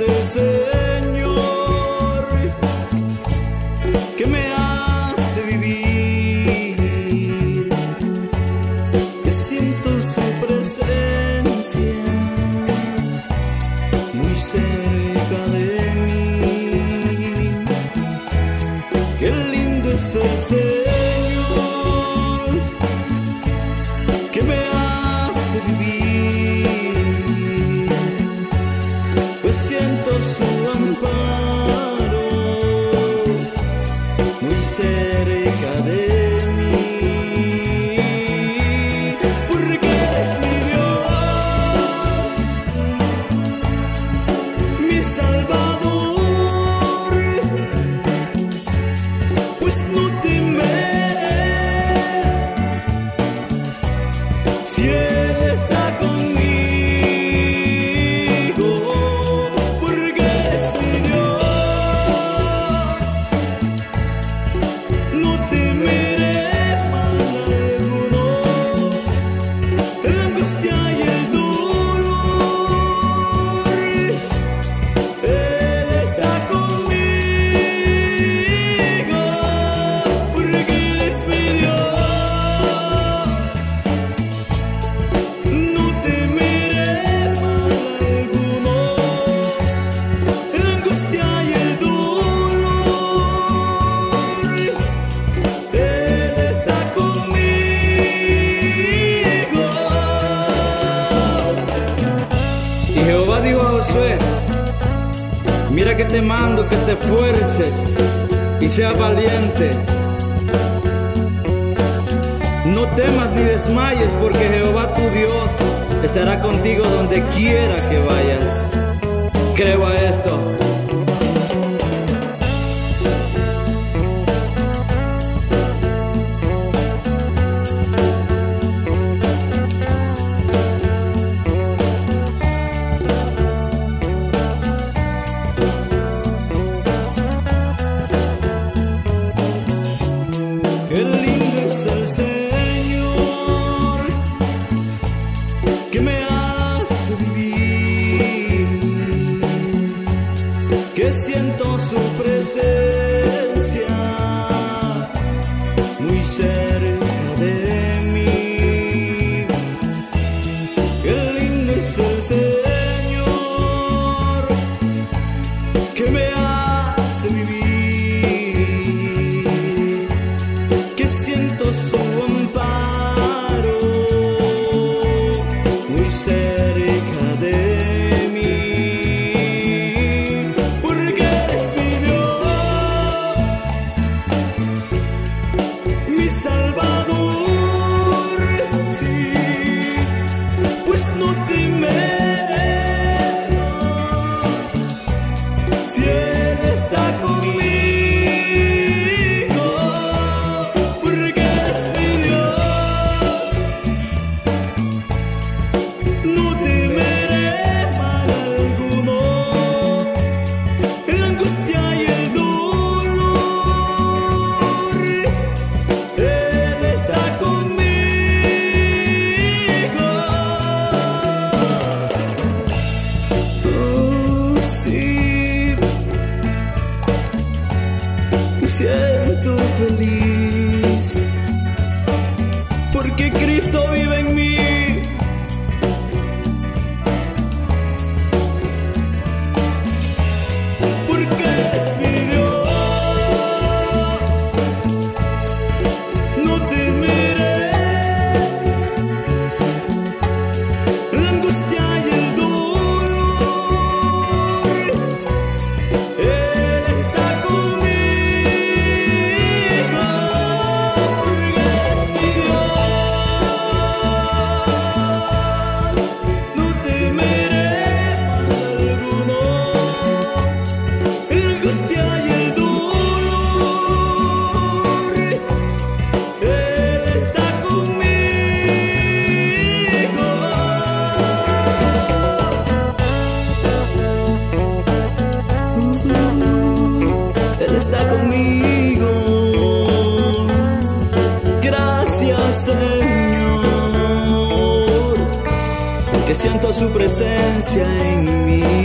el Señor que me hace vivir, que siento su presencia muy cerca de mí. Qué lindo es el muy cerca de mí. Mira que te mando que te esfuerces y seas valiente. No temas ni desmayes porque Jehová tu Dios estará contigo donde quiera que vayas. que siento su presencia. believe. conmigo. Gracias Señor, porque siento su presencia en mí.